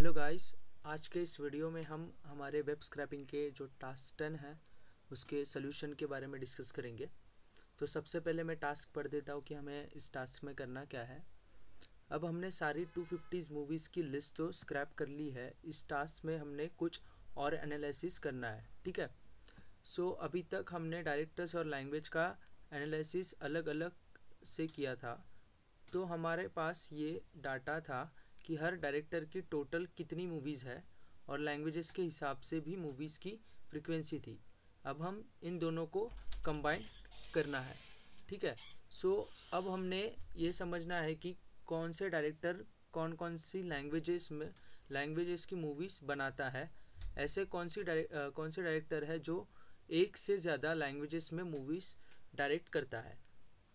Hello guys आज के इस वीडियो में हम हमारे वेब स्क्रैपिंग के जो टास्क टेन है उसके सोल्यूशन के बारे में डिस्कस करेंगे। तो सबसे पहले मैं टास्क पढ़ देता हूँ कि हमें इस टास्क में करना क्या है। अब हमने सारी टू फिफ्टीज़ मूवीज़ की लिस्ट तो स्क्रैप कर ली है। इस टास्क में हमने कुछ और एनालिसिस करना है ठीक है? सो so, अभी तक हमने डायरेक्टर्स और लैंग्वेज का एनालिसिस अलग अलग से किया था। तो हमारे पास ये डाटा था। कि हर डायरेक्टर की टोटल कितनी मूवीज़ है और लैंग्वेजेस के हिसाब से भी मूवीज़ की फ्रिक्वेंसी थी। अब हम इन दोनों को कंबाइन करना है ठीक है? सो so, अब हमने ये समझना है कि कौन से डायरेक्टर कौन कौन सी लैंग्वेजेस में लैंग्वेजेस की मूवीज़ बनाता है। ऐसे कौन सी कौन से डायरेक्टर है जो एक से ज़्यादा लैंग्वेजेस में मूवीज़ डायरेक्ट करता है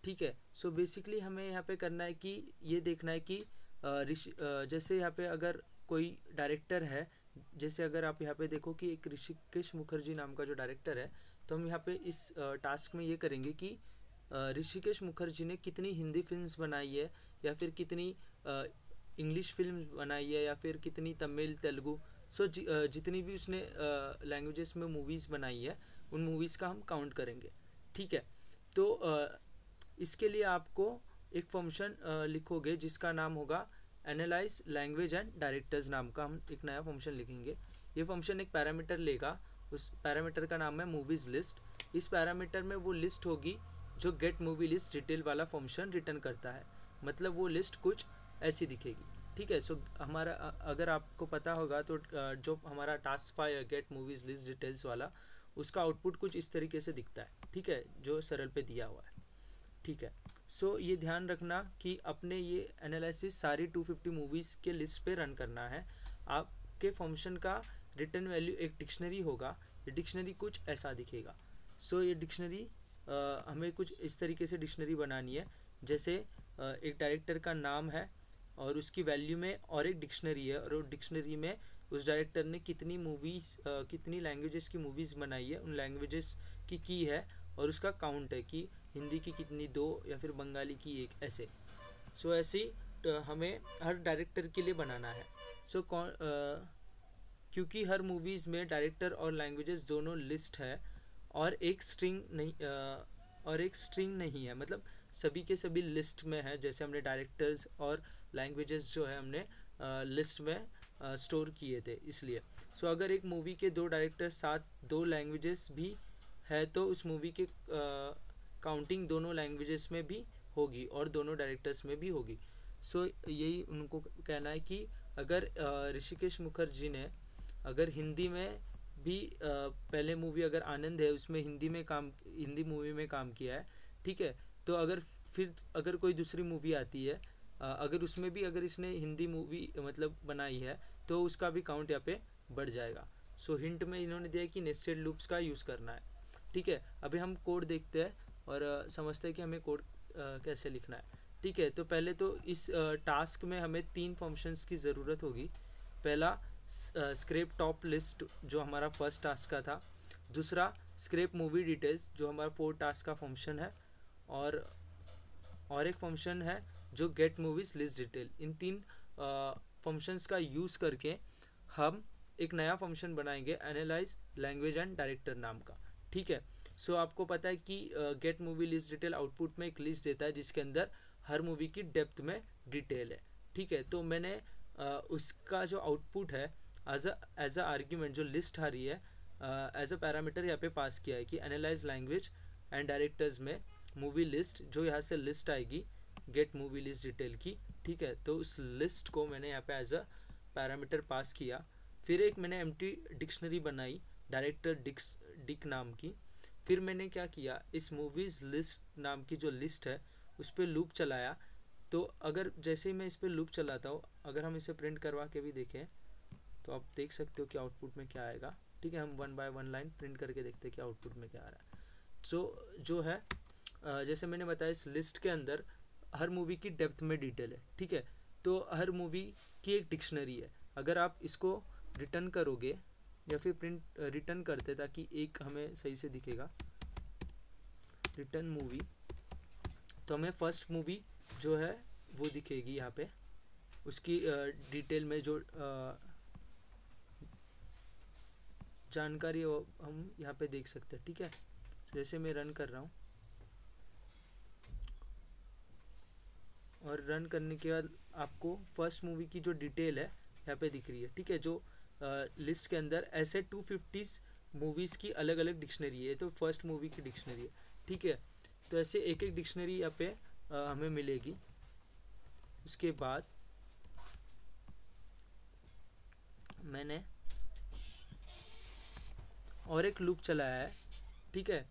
ठीक है? सो बेसिकली हमें यहाँ पे करना है कि ये देखना है कि ऋषि जैसे यहाँ पे अगर कोई डायरेक्टर है जैसे अगर आप यहाँ पे देखो कि एक ऋषिकेश मुखर्जी नाम का जो डायरेक्टर है तो हम यहाँ पे इस टास्क में ये करेंगे कि ऋषिकेश मुखर्जी ने कितनी हिंदी फिल्म्स बनाई है या फिर कितनी इंग्लिश फ़िल्म बनाई है या फिर कितनी तमिल तेलुगु सो जि, जितनी भी उसने लैंग्वेजेस में मूवीज़ बनाई है उन मूवीज़ का हम काउंट करेंगे ठीक है? तो इसके लिए आपको एक फ़ंक्शन लिखोगे, जिसका नाम होगा एनालाइज लैंग्वेज एंड डायरेक्टर्स नाम का। हम एक नया फ़ंक्शन लिखेंगे। ये फ़ंक्शन एक पैरामीटर लेगा। उस पैरामीटर का नाम है मूवीज़ लिस्ट इस पैरामीटर में वो लिस्ट होगी, जो गेट मूवी लिस्ट डिटेल वाला फ़ंक्शन रिटर्न करता है। मतलब वो लिस्ट कुछ ऐसी दिखेगी। ठीक है? सो, हमारा अगर आपको पता होगा तो जो हमारा task five get movies list details वाला, उसका आउटपुट कुछ इस तरीके से दिखता है। ठीक है? जो सरल पे दिया हुआ है। ठीक है। सो so, ये ध्यान रखना कि अपने ये एनालिसिस सारी 250 मूवीज़ के लिस्ट पे रन करना है। आपके फ़ंक्शन का रिटर्न वैल्यू एक डिक्शनरी होगा। ये डिक्शनरी कुछ ऐसा दिखेगा। सो so, ये डिक्शनरी हमें कुछ इस तरीके से डिक्शनरी बनानी है। जैसे आ, एक डायरेक्टर का नाम है और उसकी वैल्यू में और एक डिक्शनरी है और डिक्शनरी में उस डायरेक्टर ने कितनी मूवीज़ कितनी लैंग्वेजेस की मूवीज़ बनाई है उन लैंग्वेजेस की की है और उसका काउंट है कि हिंदी की कितनी दो या फिर बंगाली की एक ऐसे। सो so, ऐसे हमें हर डायरेक्टर के लिए बनाना है। सो so, कौन क्योंकि हर मूवीज़ में डायरेक्टर और लैंग्वेजेस दोनों लिस्ट है और एक स्ट्रिंग नहीं आ, और एक स्ट्रिंग नहीं है। मतलब सभी के सभी लिस्ट में है जैसे हमने डायरेक्टर्स और लैंग्वेजेस जो है हमने आ, लिस्ट में आ, स्टोर किए थे इसलिए। सो so, अगर एक मूवी के दो डायरेक्टर साथ दो लैंग्वेजेस भी है तो उस मूवी के काउंटिंग दोनों लैंग्वेजेस में भी होगी और दोनों डायरेक्टर्स में भी होगी। सो यही उनको कहना है कि अगर ऋषिकेश मुखर्जी ने अगर हिंदी में भी पहले मूवी अगर आनंद है, उसमें हिंदी में काम, हिंदी मूवी में काम किया है, ठीक है तो अगर फिर अगर कोई दूसरी मूवी आती है अगर उसमें भी अगर इसने हिंदी मूवी मतलब बनाई है तो उसका भी काउंट यहाँ पे बढ़ जाएगा। सो हिंट में इन्होंने दिया कि नेस्टेड लूप्स का यूज़ करना है, ठीक है। अभी हम कोड देखते हैं। और समझते हैं कि हमें कोड कैसे लिखना है। ठीक है तो पहले तो इस टास्क में हमें तीन फ़ंक्शंस की ज़रूरत होगी। पहला स्क्रेप टॉप लिस्ट जो हमारा फ़र्स्ट टास्क का था। दूसरा स्क्रेप मूवी डिटेल्स जो हमारा फोर टास्क का फ़ंक्शन है। और और एक फ़ंक्शन है, जो गेट मूवीज़ लिस्ट डिटेल इन तीन फ़ंक्शंस का यूज़ करके हम एक नया फ़ंक्शन बनाएँगे एनालाइज लैंग्वेज एंड डायरेक्टर नाम का। ठीक है सो so, आपको पता है कि get movie list detail output में एक लिस्ट देता है जिसके अंदर हर मूवी की डेप्थ में डिटेल है। ठीक है? तो मैंने uh, उसका जो आउटपुट है as a as a argument जो लिस्ट आ रही है एज अ पैरामीटर यहाँ पे पास किया है कि एनालाइज लैंग्वेज एंड डायरेक्टर्स में मूवी लिस्ट जो यहाँ से लिस्ट आएगी गेट मूवी लिस्ट डिटेल की ठीक है? तो उस लिस्ट को मैंने यहाँ पे एज अ पैरामीटर पास किया। फिर एक मैंने एम डिक्शनरी बनाई डायरेक्टर डिक्स डिक नाम की। फिर मैंने क्या किया इस मूवीज़ लिस्ट नाम की जो लिस्ट है उस पर लूप चलाया। तो अगर जैसे ही मैं इस पर लूप चलाता हूँ अगर हम इसे प्रिंट करवा के भी देखें तो आप देख सकते हो कि आउटपुट में क्या आएगा। ठीक है हम one by one line print करके देखते हैं कि आउटपुट में क्या आ रहा है। सो so, जो है जैसे मैंने बताया इस लिस्ट के अंदर हर मूवी की डेप्थ में डिटेल है। ठीक है तो हर मूवी की एक डिक्शनरी है। अगर आप इसको रिटर्न करोगे या फिर प्रिंट रिटर्न करते ताकि एक हमें सही से दिखेगा। रिटर्न मूवी तो हमें फ़र्स्ट मूवी जो है, वो दिखेगी यहाँ पे। उसकी डिटेल में जो जानकारी हम यहाँ पे देख सकते हैं, ठीक है? जैसे मैं रन कर रहा हूँ। और रन करने के बाद आपको फ़र्स्ट मूवी की जो डिटेल है, यहाँ पे दिख रही है, ठीक है? जो लिस्ट के अंदर ऐसे टू फिफ्टीज़ मूवीज़ की अलग अलग डिक्शनरी है तो फ़र्स्ट मूवी की डिक्शनरी है। ठीक है? तो ऐसे एक एक डिक्शनरी यहाँ पे हमें मिलेगी। उसके बाद मैंने और एक लूप चलाया है। ठीक है?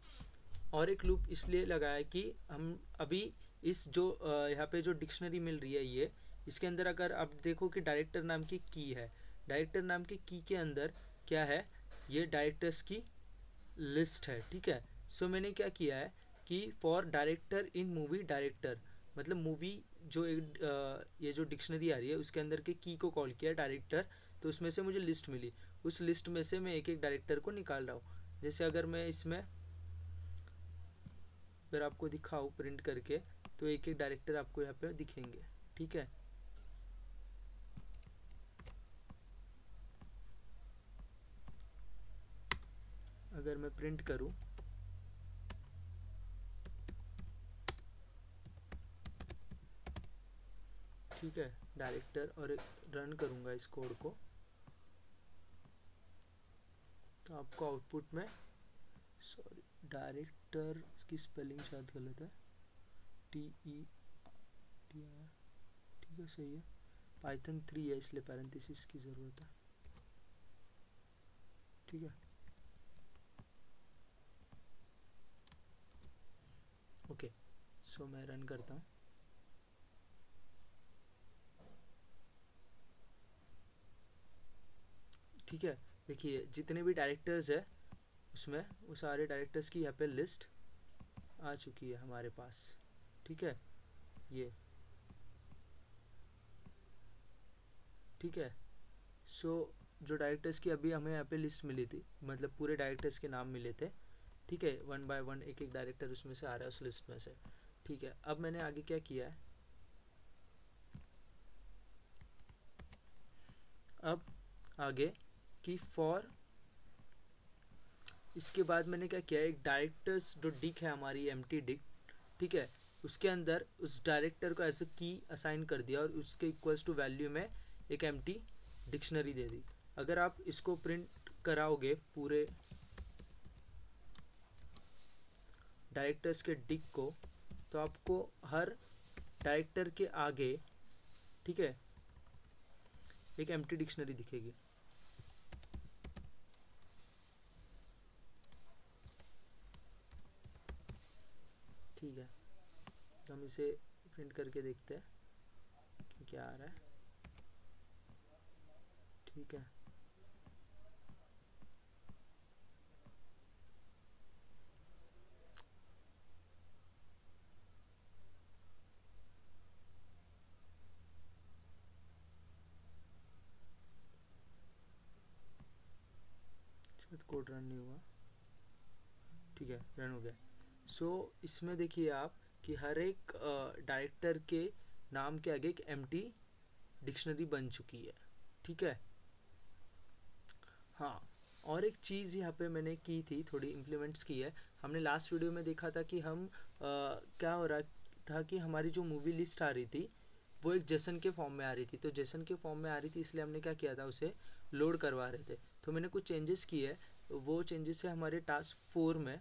और एक लूप इसलिए लगाया है कि हम अभी इस जो यहाँ पे जो डिक्शनरी मिल रही है ये, इसके अंदर अगर आप देखो कि डायरेक्टर नाम की की है। डायरेक्टर नाम की की के अंदर क्या है? ये डायरेक्टर्स की लिस्ट है, ठीक है? सो मैंने क्या किया है कि for director in movie director मतलब मूवी जो एक ये जो डिक्शनरी आ रही है, उसके अंदर के की को कॉल किया डायरेक्टर तो उसमें से मुझे लिस्ट मिली। उस लिस्ट में से मैं एक एक डायरेक्टर को निकाल रहा हूँ। जैसे अगर मैं इसमें, अगर आपको दिखाऊँ प्रिंट करके तो एक एक डायरेक्टर आपको यहाँ पे दिखेंगे, ठीक है? अगर मैं प्रिंट करूँ। ठीक है डायरेक्टर और रन करूँगा इस कोड को। तो आपको आउटपुट में सॉरी डायरेक्टर की स्पेलिंग शायद गलत है। टी ई टी आर ठीक है, सही है। पाइथन थ्री है, इसलिए पैरेंथिसिस की ज़रूरत है। ठीक है ओके सो मैं रन करता हूँ। ठीक है? देखिए जितने भी डायरेक्टर्स है उसमें वो सारे डायरेक्टर्स की यहाँ पे लिस्ट आ चुकी है हमारे पास। ठीक है? ये। ठीक है? सो so, जो डायरेक्टर्स की अभी हमें यहाँ पे लिस्ट मिली थी मतलब पूरे डायरेक्टर्स के नाम मिले थे ठीक है? वन बाय वन एक एक डायरेक्टर उसमें से आ रहा है उस लिस्ट में से। ठीक है, अब मैंने आगे क्या किया है? अब आगे कि फॉर इसके बाद मैंने क्या किया एक डायरेक्टर्स जो डिक है हमारी एम टी डिक ठीक है? उसके अंदर उस डायरेक्टर को एज ए की असाइन कर दिया और उसके इक्वल्स टू वैल्यू में एक एम टी डिक्शनरी दे दी। अगर आप इसको प्रिंट कराओगे पूरे डायरेक्टर्स के डिक को तो आपको हर डायरेक्टर के आगे, ठीक है, एक एमटी डिक्शनरी दिखेगी। ठीक है तो हम इसे प्रिंट करके देखते हैं क्या आ रहा है। ठीक है। कोड रन नहीं हुआ। ठीक है रन हो गया। सो so, इसमें देखिए आप कि हर एक डायरेक्टर के नाम के आगे एक एम डिक्शनरी बन चुकी है। ठीक है? हाँ और एक चीज़ यहाँ पे मैंने की थी थोड़ी इम्प्लीमेंट्स की है। हमने लास्ट वीडियो में देखा था कि हम आ, क्या हो रहा था कि हमारी जो मूवी लिस्ट आ रही थी वो एक जेसन के फॉर्म में आ रही थी। तो जेसन के फॉर्म में आ रही थी इसलिए हमने क्या किया था उसे लोड करवा रहे थे। तो मैंने कुछ चेंजेस किए वो चेंजेस है हमारे टास्क फोर में,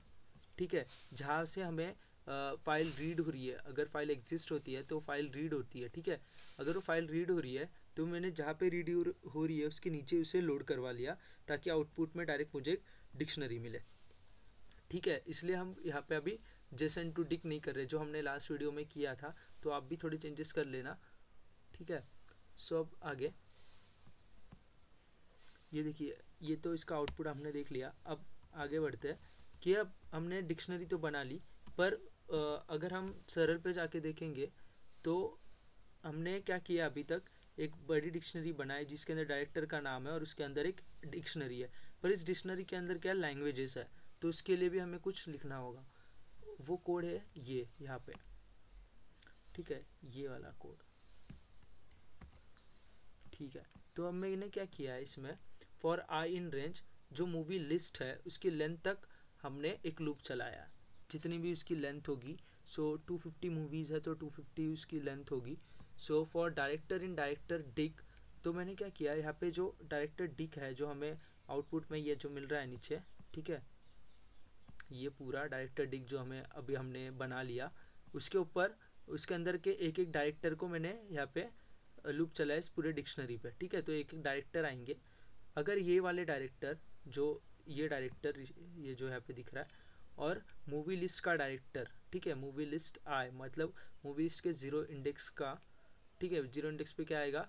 ठीक है? जहाँ से हमें फ़ाइल रीड हो रही है। अगर फ़ाइल एग्जिस्ट होती है तो फ़ाइल रीड होती है, ठीक है? अगर वो फ़ाइल रीड हो रही है तो मैंने जहाँ पे रीड हो रही है, उसके नीचे उसे लोड करवा लिया, ताकि आउटपुट में डायरेक्ट मुझे डिक्शनरी मिले। ठीक है? इसलिए हम यहाँ पे अभी जेसन टू डिक नहीं कर रहे। जो हमने लास्ट वीडियो में किया था तो आप भी थोड़ी चेंजेस कर लेना, ठीक है? सो अब आगे। ये देखिए, ये तो इसका आउटपुट हमने देख लिया। अब आगे बढ़ते हैं कि अब हमने डिक्शनरी तो बना ली, पर अगर हम सरल पे जाके देखेंगे तो हमने क्या किया अभी तक? एक बड़ी डिक्शनरी बनाई जिसके अंदर डायरेक्टर का नाम है और उसके अंदर एक डिक्शनरी है। पर इस डिक्शनरी के अंदर क्या लैंग्वेजेस है? तो उसके लिए भी हमें कुछ लिखना होगा। वो कोड है ये, यहाँ पे। ठीक है, ये वाला कोड ठीक है। तो अब मैंने क्या किया है इसमें? फॉर आई इन रेंज जो मूवी लिस्ट है, उसकी लेंथ तक हमने एक लूप चलाया जितनी भी उसकी लेंथ होगी सो टू फिफ्टी मूवीज़ है तो टू फिफ्टी उसकी लेंथ होगी। So for director in director dict तो मैंने क्या किया यहाँ पे जो डायरेक्टर डिक है, जो हमें आउटपुट में ये जो मिल रहा है नीचे, ठीक है? ये पूरा डायरेक्टर डिक जो हमें अभी हमने बना लिया, उसके ऊपर, उसके अंदर के एक एक डायरेक्टर को मैंने यहाँ पे लूप है इस पूरे डिक्शनरी पे, ठीक है? तो एक डायरेक्टर आएँगे। अगर ये वाले डायरेक्टर जो ये डायरेक्टर ये जो यहाँ पे दिख रहा है, और मूवी लिस्ट का डायरेक्टर ठीक है? मूवी लिस्ट आए मतलब मूवी लिस्ट के ज़ीरो इंडेक्स का, ठीक है? ज़ीरो इंडेक्स पे क्या आएगा?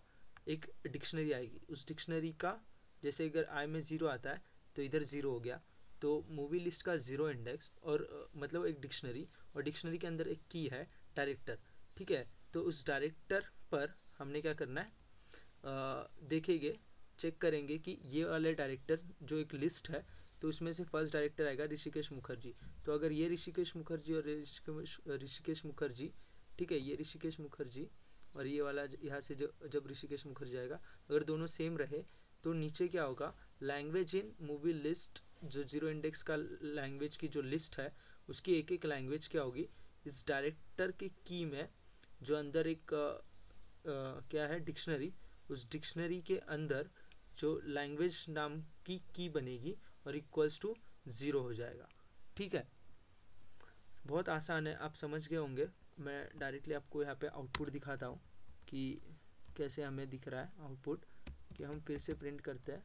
एक डिक्शनरी आएगी। उस डिक्शनरी का, जैसे अगर आई में ज़ीरो आता है तो इधर ज़ीरो हो गया। तो मूवी लिस्ट का ज़ीरो इंडेक्स और मतलब एक डिक्शनरी, और डिक्शनरी के अंदर एक की है डायरेक्टर ठीक है? तो उस डायरेक्टर पर हमने क्या करना है? देखेंगे चेक करेंगे कि ये वाले डायरेक्टर जो एक लिस्ट है तो उसमें से फ़र्स्ट डायरेक्टर आएगा ऋषिकेश मुखर्जी। तो अगर ये ऋषिकेश मुखर्जी और ऋषिकेश मुखर्जी, ठीक है, ये ऋषिकेश मुखर्जी और ये वाला यहाँ से जो, जब ऋषिकेश मुखर्जी आएगा, अगर दोनों सेम रहे तो नीचे क्या होगा? लैंग्वेज इन मूवी लिस्ट जो ज़ीरो इंडेक्स का लैंग्वेज की जो लिस्ट है, उसकी एक एक लैंग्वेज क्या होगी? इस डायरेक्टर की की में जो अंदर एक आ, आ, क्या है डिक्शनरी उस डिक्शनरी के अंदर जो लैंग्वेज नाम की की बनेगी और इक्वल्स टू ज़ीरो हो जाएगा। ठीक है? बहुत आसान है आप समझ गए होंगे। मैं डायरेक्टली आपको यहाँ पे आउटपुट दिखाता हूँ कि कैसे हमें दिख रहा है आउटपुट कि हम फिर से प्रिंट करते हैं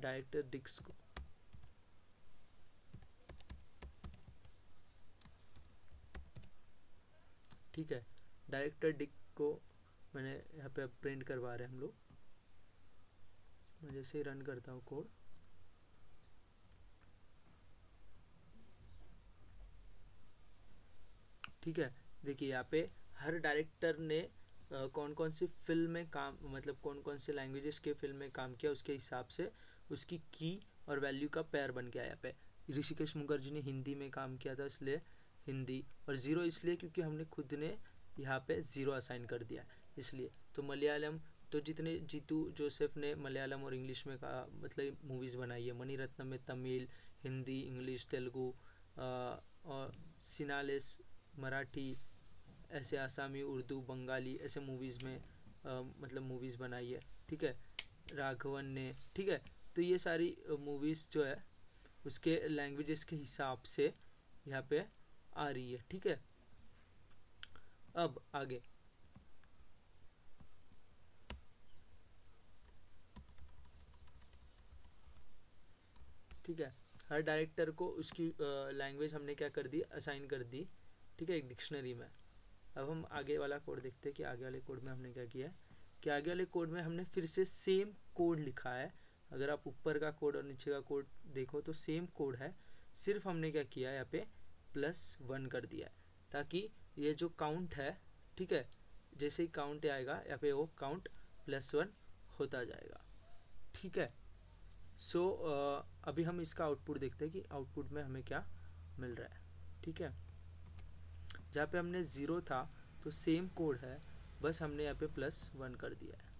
डायरेक्ट डिक्स को। ठीक है? डायरेक्टर डिक को मैंने यहाँ पे प्रिंट करवा रहे हैं हम लोग। मैं जैसे ही रन करता हूँ कोड ठीक है? देखिए यहाँ पे हर डायरेक्टर ने कौन कौन सी फ़िल्म में काम मतलब कौन कौन से लैंग्वेजेस के फ़िल्म में काम किया, उसके हिसाब से उसकी की और वैल्यू का पैर बन गया यहाँ पे। ऋषिकेश मुखर्जी ने हिंदी में काम किया था, इसलिए हिंदी। और ज़ीरो इसलिए क्योंकि हमने खुद ने यहाँ पे ज़ीरो असाइन कर दिया इसलिए तो मलयालम तो जितने जीतू जोसेफ ने मलयालम और इंग्लिश में कहा मतलब मूवीज़ बनाई है। मणिरत्नम में तमिल हिंदी इंग्लिश तेलुगु और सिनालिस मराठी ऐसे आसामी उर्दू बंगाली ऐसे मूवीज़ में आ, मतलब मूवीज़ बनाई है। ठीक है? राघवन ने ठीक है? तो ये सारी मूवीज़ जो है उसके लैंग्वेजेस के हिसाब से यहाँ पे आ रही है। ठीक है? अब आगे। ठीक है, हर डायरेक्टर को उसकी लैंग्वेज हमने क्या कर दी? असाइन कर दी। ठीक है, एक डिक्शनरी में। अब हम आगे वाला कोड देखते हैं कि आगे वाले कोड में हमने क्या किया है। कि आगे वाले कोड में हमने फिर से सेम कोड लिखा है। अगर आप ऊपर का कोड और नीचे का कोड देखो तो सेम कोड है। सिर्फ़ हमने क्या किया यहाँ पे प्लस वन कर दिया ताकि ये जो काउंट है ठीक है जैसे ही काउंट आएगा यहाँ पे वो काउंट प्लस वन होता जाएगा ठीक है? सो so, अभी हम इसका आउटपुट देखते हैं कि आउटपुट में हमें क्या मिल रहा है ठीक है? जहाँ पे हमने ज़ीरो था तो सेम कोड है बस हमने यहाँ पे प्लस वन कर दिया है।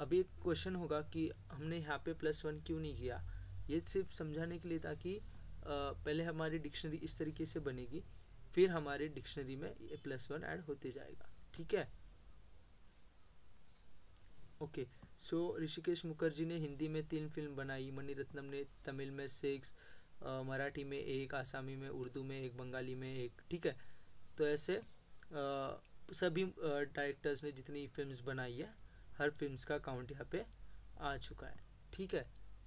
अभी एक क्वेश्चन होगा कि हमने यहाँ पे प्लस वन क्यों नहीं किया? ये सिर्फ़ समझाने के लिए ताकि पहले हमारी डिक्शनरी इस तरीके से बनेगी फिर हमारे डिक्शनरी में ये प्लस वन ऐड होते जाएगा ठीक है? ओके सो ऋषिकेश मुखर्जी ने हिंदी में तीन फ़िल्म बनाई मणिरत्नम ने तमिल में सिक्स मराठी में एक आसामी में उर्दू में एक बंगाली में एक ठीक है? तो ऐसे आ, सभी डायरेक्टर्स ने जितनी फिल्म्स बनाई है हर फिल्म्स का काउंट यहाँ पे आ चुका है ठीक है?